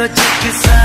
the check is out.